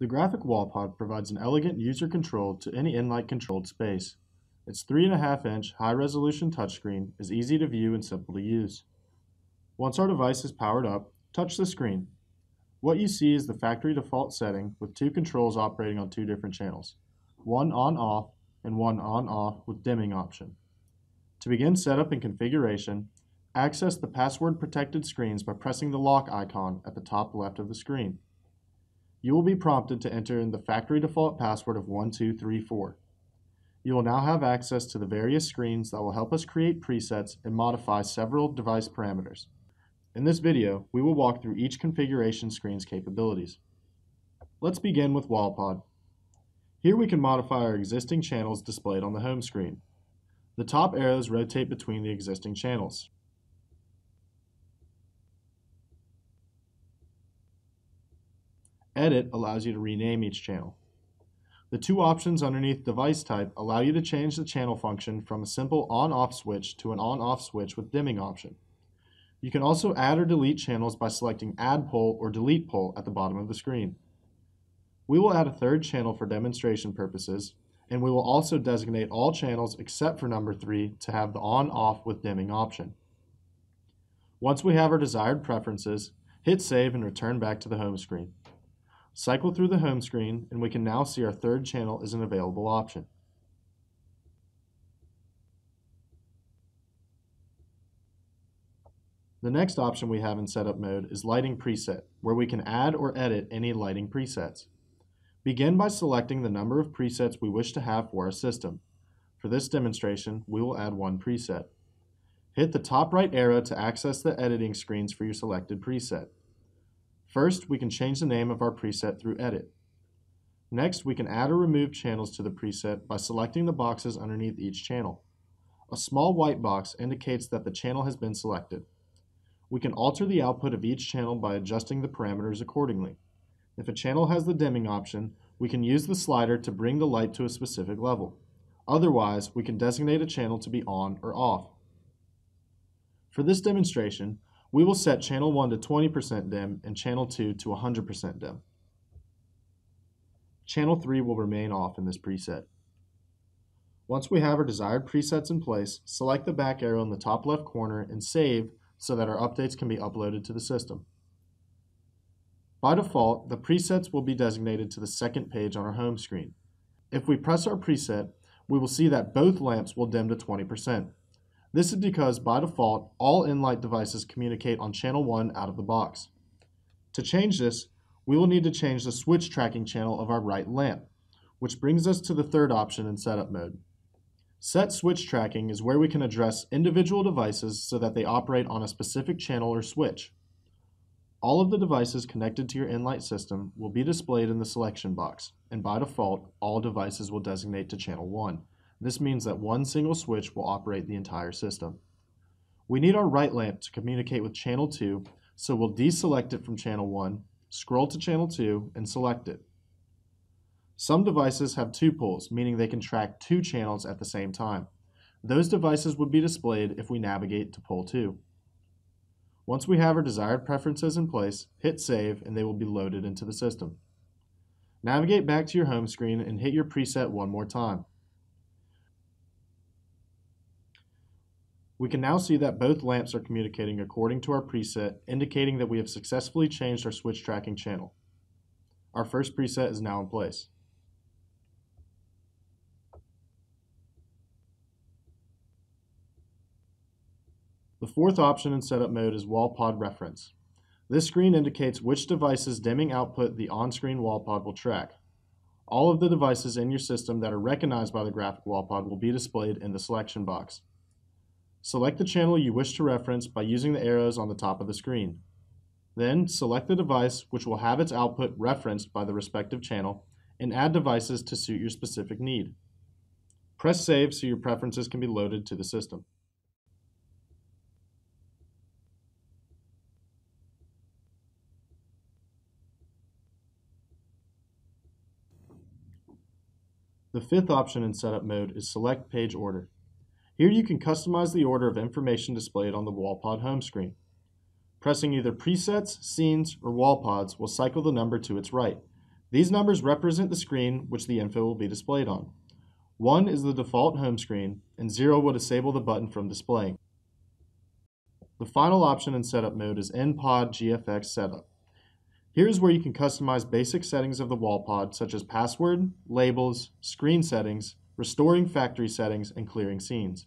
The graphic wall pod provides an elegant user control to any nLight controlled space. Its 3.5 inch high resolution touchscreen is easy to view and simple to use. Once our device is powered up, touch the screen. What you see is the factory default setting with two controls operating on two different channels, one on-off and one on-off with dimming option. To begin setup and configuration, access the password protected screens by pressing the lock icon at the top left of the screen you will be prompted to enter in the factory default password of 1234. You will now have access to the various screens that will help us create presets and modify several device parameters. In this video, we will walk through each configuration screen's capabilities. Let's begin with WallPod. Here we can modify our existing channels displayed on the home screen. The top arrows rotate between the existing channels. Edit allows you to rename each channel. The two options underneath device type allow you to change the channel function from a simple on-off switch to an on-off switch with dimming option. You can also add or delete channels by selecting Add Pole or Delete Pole at the bottom of the screen. We will add a third channel for demonstration purposes, and we will also designate all channels except for number 3 to have the on-off with dimming option. Once we have our desired preferences, hit save and return back to the home screen. Cycle through the home screen and we can now see our third channel is an available option. The next option we have in setup mode is lighting preset, where we can add or edit any lighting presets. Begin by selecting the number of presets we wish to have for our system. For this demonstration, we will add one preset. Hit the top right arrow to access the editing screens for your selected preset. First, we can change the name of our preset through Edit. Next, we can add or remove channels to the preset by selecting the boxes underneath each channel. A small white box indicates that the channel has been selected. We can alter the output of each channel by adjusting the parameters accordingly. If a channel has the dimming option, we can use the slider to bring the light to a specific level. Otherwise, we can designate a channel to be on or off. For this demonstration, we will set channel 1 to 20% dim and channel 2 to 100% dim. Channel 3 will remain off in this preset. Once we have our desired presets in place, select the back arrow in the top left corner and save so that our updates can be uploaded to the system. By default, the presets will be designated to the second page on our home screen. If we press our preset, we will see that both lamps will dim to 20%. This is because, by default, all nLight devices communicate on channel 1 out of the box. To change this, we will need to change the switch tracking channel of our right lamp, which brings us to the third option in setup mode. Set switch tracking is where we can address individual devices so that they operate on a specific channel or switch. All of the devices connected to your nLight system will be displayed in the selection box, and by default, all devices will designate to channel 1. This means that one single switch will operate the entire system. We need our right lamp to communicate with channel 2, so we'll deselect it from channel 1, scroll to channel 2, and select it. Some devices have two poles, meaning they can track two channels at the same time. Those devices would be displayed if we navigate to pole 2. Once we have our desired preferences in place, hit save and they will be loaded into the system. Navigate back to your home screen and hit your preset one more time. We can now see that both lamps are communicating according to our preset, indicating that we have successfully changed our switch tracking channel. Our first preset is now in place. The fourth option in setup mode is wall pod reference. This screen indicates which device's dimming output the on-screen wall pod will track. All of the devices in your system that are recognized by the graphic wall pod will be displayed in the selection box. Select the channel you wish to reference by using the arrows on the top of the screen. Then select the device which will have its output referenced by the respective channel and add devices to suit your specific need. Press save so your preferences can be loaded to the system. The fifth option in setup mode is select page order. Here you can customize the order of information displayed on the WallPod home screen. Pressing either presets, scenes, or WallPods will cycle the number to its right. These numbers represent the screen which the info will be displayed on. 1 is the default home screen, and 0 will disable the button from displaying. The final option in setup mode is NPOD GFX Setup. Here's where you can customize basic settings of the WallPod, such as password, labels, screen settings, restoring factory settings, and clearing scenes.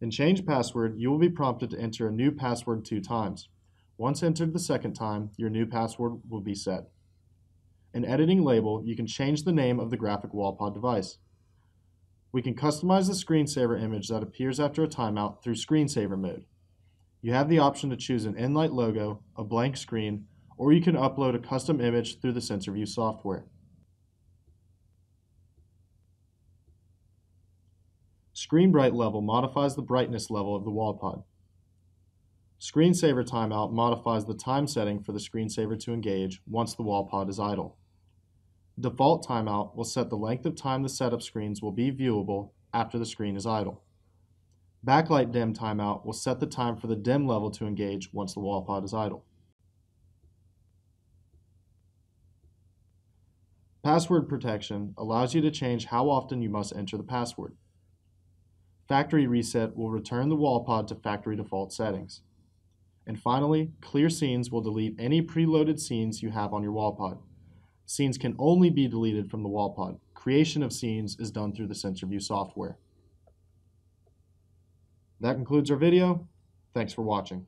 In Change Password, you will be prompted to enter a new password two times. Once entered the second time, your new password will be set. In Editing Label, you can change the name of the graphic wall pod device. We can customize the screensaver image that appears after a timeout through screensaver mode. You have the option to choose an nLight logo, a blank screen, or you can upload a custom image through the SensorView software. Screen Bright Level modifies the brightness level of the wall pod. Screensaver Timeout modifies the time setting for the screensaver to engage once the wall pod is idle. Default Timeout will set the length of time the setup screens will be viewable after the screen is idle. Backlight Dim Timeout will set the time for the dim level to engage once the wall pod is idle. Password protection allows you to change how often you must enter the password. Factory reset will return the wall pod to factory default settings. And finally, clear scenes will delete any preloaded scenes you have on your wall pod. Scenes can only be deleted from the wall pod. Creation of scenes is done through the SensorView software. That concludes our video. Thanks for watching.